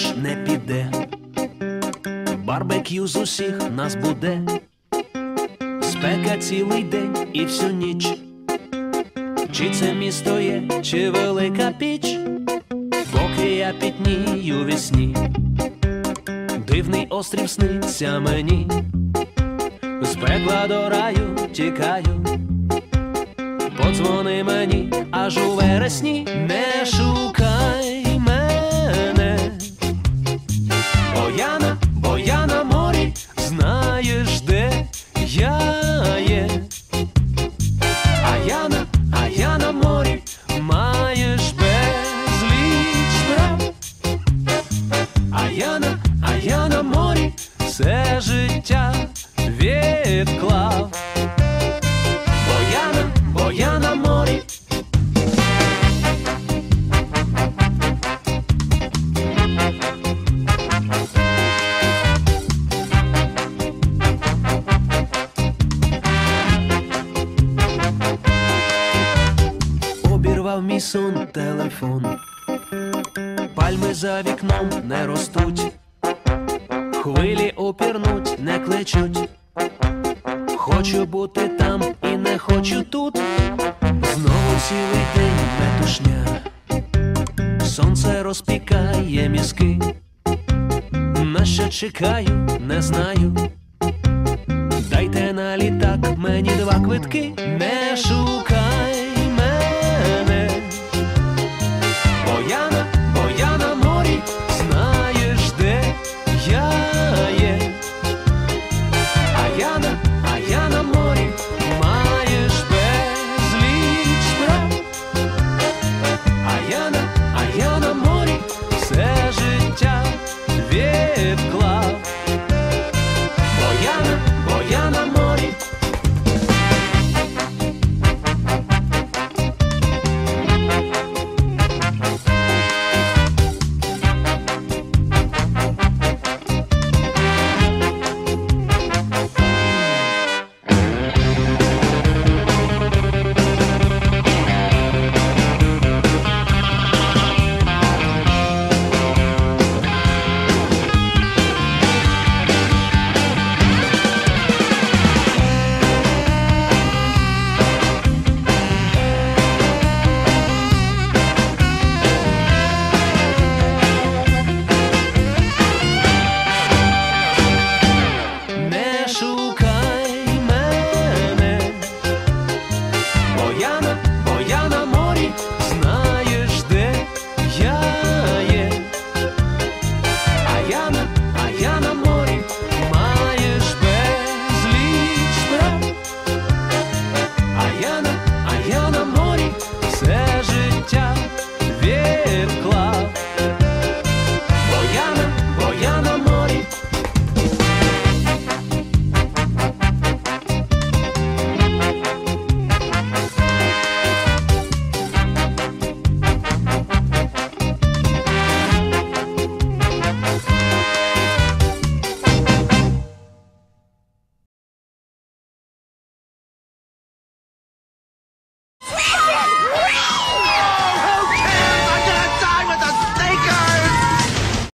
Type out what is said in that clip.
теж не піде, барбекю з усіх нас буде, спека цілий день і всю ніч, чи це місто є, чи велика піч, поки я пітнію вісні, дивний острів сниться мені, з пекла до раю тікаю, подзвони мені аж у вересні. Не шу. Мій сон телефон. Пальми за вікном не ростуть, хвилі опірнуть, не кличуть. Хочу бути там і не хочу тут. Знову цілий день метушня. Сонце розпікає мізки. На що чекаю, не знаю. Дайте на літак мені два квитки, не шукай Boiana, Boiana Mori